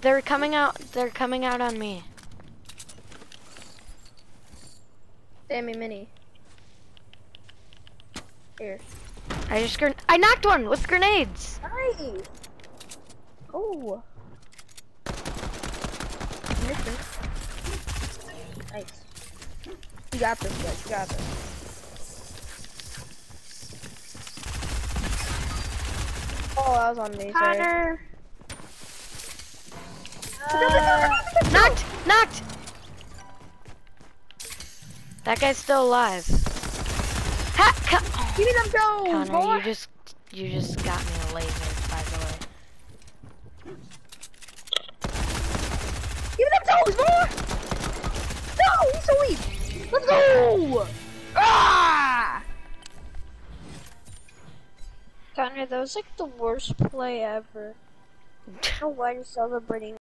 They're coming out. They're coming out on me. Sammy Mini. Here. I just gren- I knocked one with grenades. Nice. Oh. Missing. Nice. You got this, guys. You got this. Oh, that was on me. Sorry. Connor. Knocked. Knocked. That guy's still alive. Ha! Con- Give me them toes, Connor, boy. you just you just got me a laser, by the way. Give me them toes, boy. No, he's so weak. Let's go. Ah! Connor, that was like the worst play ever. I don't know why you're celebrating